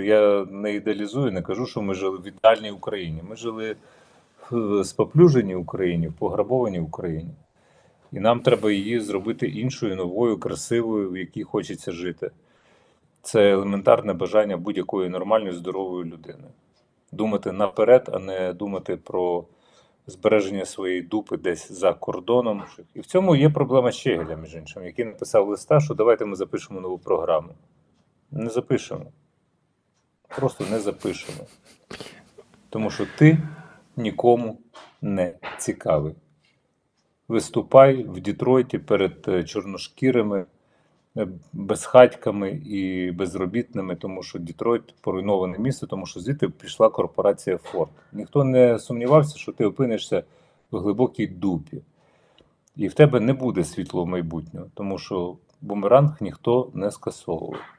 Я не ідеалізую, не кажу, що ми жили в ідеальній Україні. Ми жили в споплюженій Україні, в пограбованій Україні. І нам треба її зробити іншою, новою, красивою, в якій хочеться жити. Це елементарне бажання будь-якої нормальної, здорової людини. Думати наперед, а не думати про збереження своєї дупи десь за кордоном. І в цьому є проблема Щегеля, між іншим, який написав листа, що давайте ми запишемо нову програму. Не запишемо. Просто не запишемо. Тому що ти нікому не цікавий. Виступай в Дітройті перед е, чорношкірими, е, безхатьками і безробітними, тому що Дітройт поруйноване місто, тому що звідти пішла корпорація Форд. Ніхто не сумнівався, що ти опинишся в глибокій дупі. І в тебе не буде світлого майбутнього, тому що бумеранг ніхто не скасовував.